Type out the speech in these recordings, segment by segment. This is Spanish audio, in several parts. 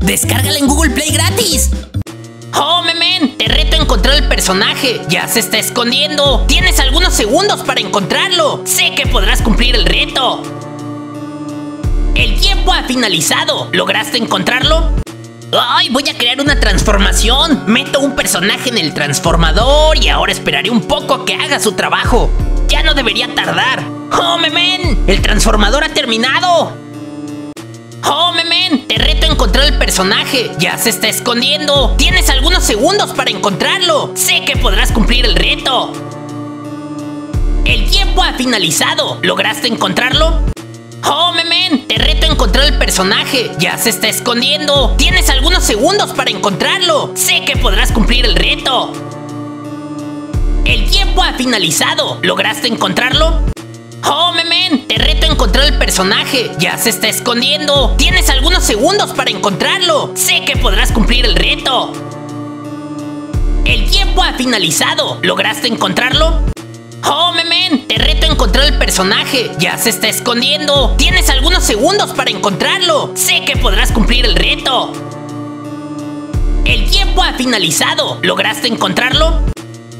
Descárgala en Google Play gratis. ¡Oh, memen! Te reto a encontrar el personaje. Ya se está escondiendo. Tienes algunos segundos para encontrarlo. Sé que podrás cumplir el reto. El tiempo ha finalizado. ¿Lograste encontrarlo? ¡Ay! Voy a crear una transformación. Meto un personaje en el transformador y ahora esperaré un poco que haga su trabajo. Ya no debería tardar. ¡Oh, memen! ¡El transformador ha terminado! ¡Oh, memen! Te reto a encontrar el personaje. Ya se está escondiendo. Tienes algunos segundos para encontrarlo. Sé que podrás cumplir el reto. El tiempo ha finalizado. ¿Lograste encontrarlo? ¡Oh, memen! Te reto a encontrar el personaje. Ya se está escondiendo. Tienes algunos segundos para encontrarlo. Sé que podrás cumplir el reto. El tiempo ha finalizado. ¿Lograste encontrarlo? ¡Oh, memen! Te reto a encontrar el personaje. Ya se está escondiendo. Tienes algunos segundos para encontrarlo. Sé que podrás cumplir el reto. El tiempo ha finalizado. ¿Lograste encontrarlo? ¡Oh, memen! Te reto a encontrar el personaje. Ya se está escondiendo. Tienes algunos segundos para encontrarlo. Sé que podrás cumplir el reto. El tiempo ha finalizado. ¿Lograste encontrarlo?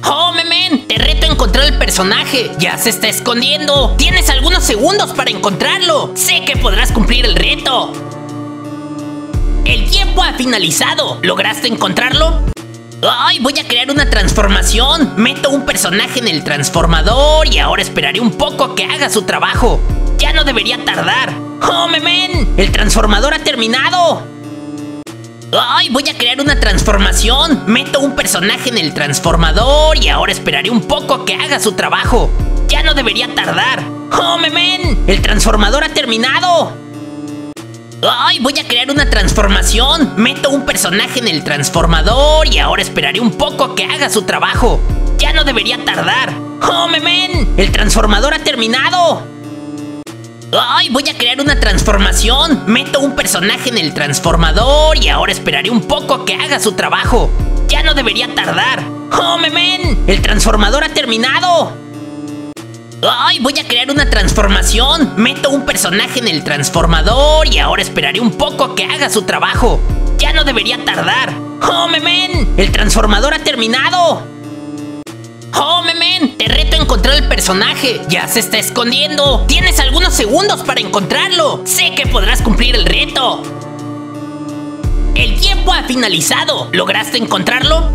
¡Oh, memen! Te reto a encontrar el personaje. Ya se está escondiendo. Tienes algunos segundos para encontrarlo. Sé que podrás cumplir el reto. El tiempo ha finalizado. ¿Lograste encontrarlo? ¡Ay! Voy a crear una transformación. Meto un personaje en el transformador y ahora esperaré un poco que haga su trabajo. Ya no debería tardar. ¡Oh, memen! ¡El transformador ha terminado! ¡Ay! Voy a crear una transformación. Meto un personaje en el transformador y ahora esperaré un poco que haga su trabajo. Ya no debería tardar. ¡Oh, memen! ¡El transformador ha terminado! ¡Ay! Voy a crear una transformación. Meto un personaje en el transformador y ahora esperaré un poco que haga su trabajo. Ya no debería tardar. ¡Oh, memen! ¡El transformador ha terminado! ¡Ay! Voy a crear una transformación. Meto un personaje en el transformador y ahora esperaré un poco que haga su trabajo. Ya no debería tardar. ¡Oh, memen! ¡El transformador ha terminado! ¡Ay! Voy a crear una transformación. Meto un personaje en el transformador y ahora esperaré un poco que haga su trabajo. Ya no debería tardar. ¡Oh, memen! ¡El transformador ha terminado! Te reto a encontrar el personaje. Ya se está escondiendo. Tienes algunos segundos para encontrarlo. Sé que podrás cumplir el reto. El tiempo ha finalizado. ¿Lograste encontrarlo?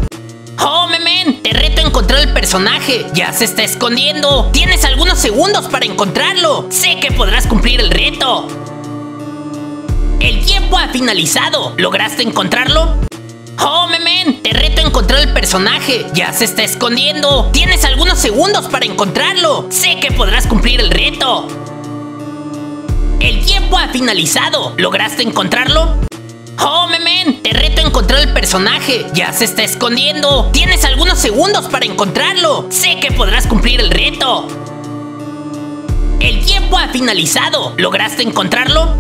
¡Oh, memen! Te reto a encontrar el personaje. Ya se está escondiendo. Tienes algunos segundos para encontrarlo. Sé que podrás cumplir el reto. El tiempo ha finalizado. ¿Lograste encontrarlo? Personaje. Ya se está escondiendo. Tienes algunos segundos para encontrarlo. Sé que podrás cumplir el reto. El tiempo ha finalizado. ¿Lograste encontrarlo? ¡Oh, memen! Te reto a encontrar el personaje. Ya se está escondiendo. Tienes algunos segundos para encontrarlo. Sé que podrás cumplir el reto. El tiempo ha finalizado. ¿Lograste encontrarlo?